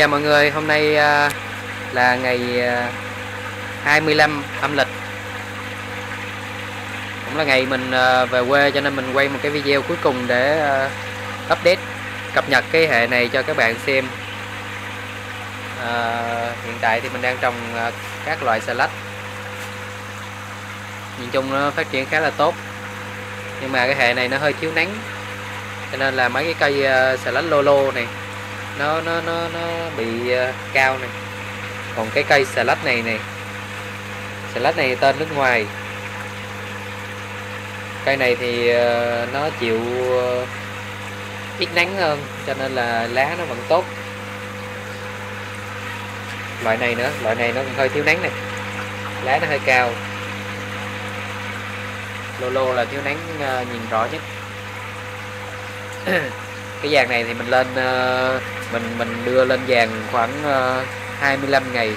Chào mọi người, hôm nay à, là ngày à, 25 âm lịch. Cũng là ngày mình à, về quê cho nên mình quay một cái video cuối cùng để update, cập nhật cái hệ này cho các bạn xem. À, Hiện tại thì mình đang trồng các loại xà lách. Nhìn chung nó phát triển khá là tốt Nhưng mà cái hệ này nó hơi thiếu nắng Cho nên là mấy cái cây xà lách lô lô này nó nó nó nó bị uh, cao này. Còn cái cây xà lách này này. Xà lách này tên nước ngoài. Cây này thì uh, nó chịu uh, ít nắng hơn cho nên là lá nó vẫn tốt. Loại này nữa loại này nó cũng hơi thiếu nắng này. Lá nó hơi cao. Lô lô là thiếu nắng uh, nhìn rõ nhất. Cái vàng này thì mình lên uh, mình mình đưa lên vàng khoảng ờ, uh, 25 ngày.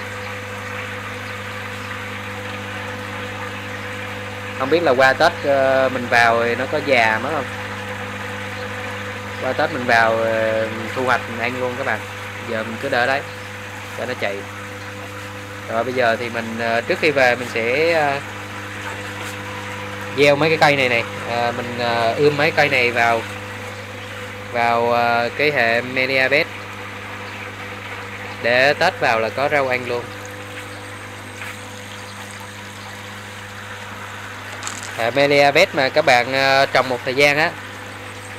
Không biết là qua Tết uh, mình vào thì nó có già mất không? Qua Tết mình vào uh, thu hoạch mình ăn luôn các bạn. Giờ mình cứ đợi đấy cho nó chạy. Rồi bây giờ thì mình uh, trước khi về mình sẽ uh, gieo mấy cái cây này này. À, mình uh, ươm mấy cây này vào vào uh, cái hệ Mediabet để Tết vào là có rau ăn luôn. À, Amelia Mediabet mà các bạn ờ, trồng một thời gian á,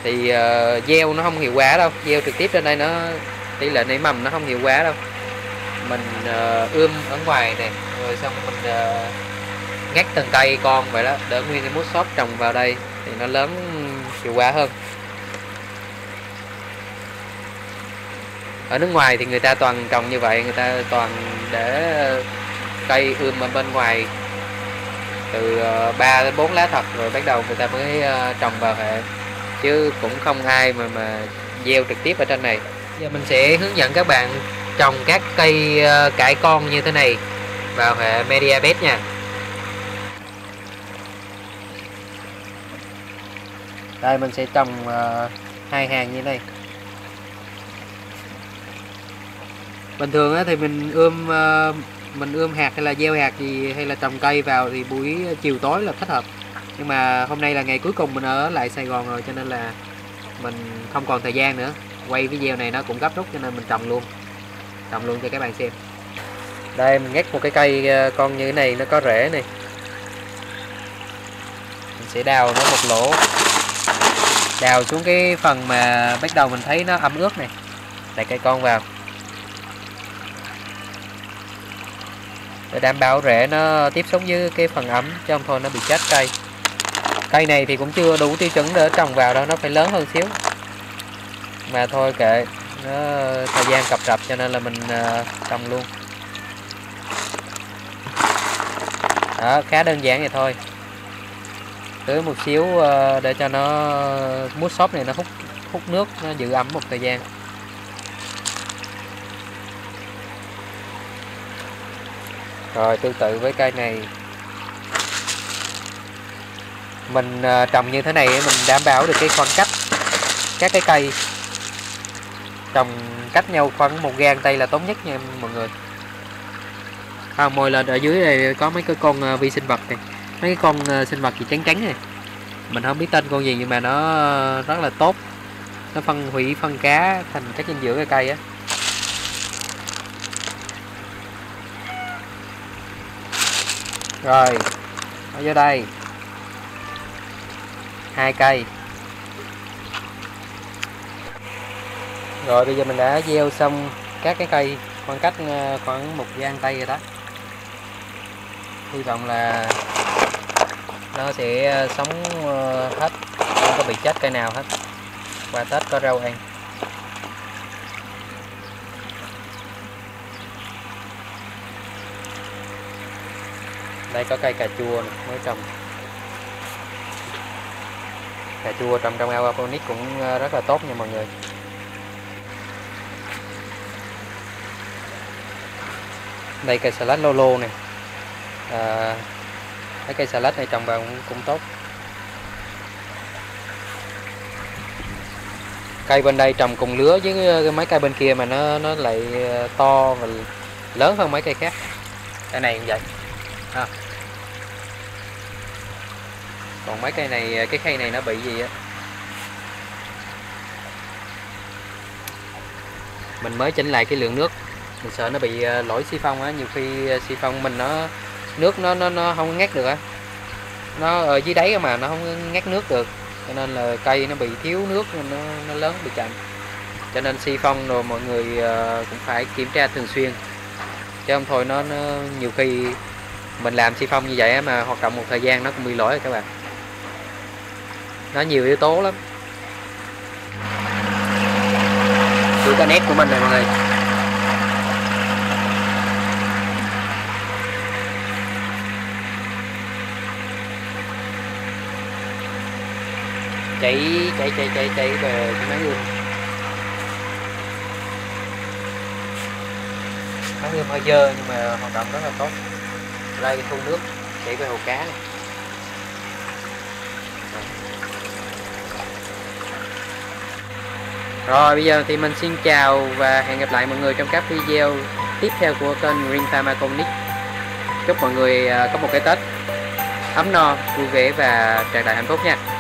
thì ờ, gieo nó không hiệu quả đâu. Gieo trực tiếp trên đây nó, tỷ lệ nảy mầm nó không hiệu quả đâu. Mình ờ, ươm ở ngoài này rồi xong mình ngắt từng cây con vậy đó đỡ nguyên cái mút shop trồng vào đây thì nó lớn hiệu quả hơn. Ở nước ngoài thì người ta toàn trồng như vậy người ta toàn để cây ươm ở bên ngoài. Từ ờ, 3 đến 4 lá thật rồi bắt đầu người ta mới ờ, trồng vào hệ. Chứ cũng không ai mà mà gieo trực tiếp ở trên này. Giờ mình sẽ hướng dẫn các bạn trồng các cây ờ, cải con như thế này vào hệ media bed nha. Đây mình sẽ trồng uh, hai hàng như này. Bình thường thì mình ươm ờ, mình ươm hạt hay là gieo hạt gì hay là trồng cây vào thì buổi chiều tối là thích hợp. Nhưng mà hôm nay là ngày cuối cùng mình ở lại Sài Gòn rồi cho nên là mình không còn thời gian nữa. Quay video này nó cũng gấp rút cho nên mình trồng luôn. Trồng luôn cho các bạn xem. Đây, mình ngắt một cái cây ờ, con như thế này nó có rễ này. Mình sẽ đào nó một lỗ. Đào xuống cái phần mà bắt đầu mình thấy nó ẩm ướt này. Đặt cây con vào. Để đảm bảo rễ nó tiếp xúc với cái phần ấm, chứ không thôi nó bị chết cây. Cây này thì cũng chưa đủ tiêu chuẩn để trồng vào đâu, nó phải lớn hơn xíu. Mà thôi kệ, nó thời gian cập rập cho nên là mình ờ, trồng luôn. Đó, khá đơn giản vậy thôi. Tưới một xíu ờ, để cho nó, mút xốp này nó hút hút nước, nó giữ ẩm một thời gian. Rồi tương tự với cây này. Mình à, trồng như thế này mình đảm bảo được cái khoảng cách các cái cây. Trồng cách nhau khoảng một gang tay là tốt nhất nha mọi người. À, mồi lên ở dưới này có mấy cái con à, vi sinh vật này. Mấy cái con à, sinh vật gì trắng trắng này. Mình không biết tên con gì nhưng mà nó rất là tốt. Nó phân hủy phân cá thành chất dinh dưỡng cái cây á. Rồi ở dưới đây. Hai cây. Rồi, bây giờ mình đã gieo xong các cái cây khoảng cách ờ, khoảng một gian tay rồi đó. Hy vọng là nó sẽ ờ, sống ờ, hết, không có bị chết cây nào hết. Qua Tết có rau ăn. Đây có cây cà chua mới trồng. Cà chua trồng trong aquaponics cũng ờ, rất là tốt nha mọi người. Đây cây salad lolo này à, ờ, cái cây salad này trồng vào cũng, cũng tốt. Cây bên đây trồng cùng lứa với ờ, mấy cây bên kia mà nó nó lại to và lớn hơn mấy cây khác. Cây này cũng vậy. À còn mấy cây này cái khay này nó bị gì á? Mình mới chỉnh lại cái lượng nước. Mình sợ nó bị ờ, lỗi xi phong á. Nhiều khi si xi phong mình nó nước nó nó nó không ngắt được á. Nó ở dưới đáy mà nó không ngắt nước được. Cho nên là cây nó bị thiếu nước nó, nó lớn bị chậm. Cho nên xi phong rồi mọi người ờ, cũng phải kiểm tra thường xuyên. Chứ không thôi nó, nó nhiều khi mình làm xi phong như vậy mà hoạt động một thời gian nó cũng bị lỗi rồi các bạn nó nhiều yếu tố lắm. Cái nét của mình này mọi người. Chạy chạy chạy chạy chạy về cái máy ươm máy ươm hơi dơ nhưng mà hoạt động rất là tốt. Đây thu nước chạy về hồ cá này Rồi bây giờ thì mình xin chào và hẹn gặp lại mọi người trong các video tiếp theo của kênh Green Farm Chúc mọi người à, có một cái Tết ấm no, vui vẻ và tràn đầy hạnh phúc nha.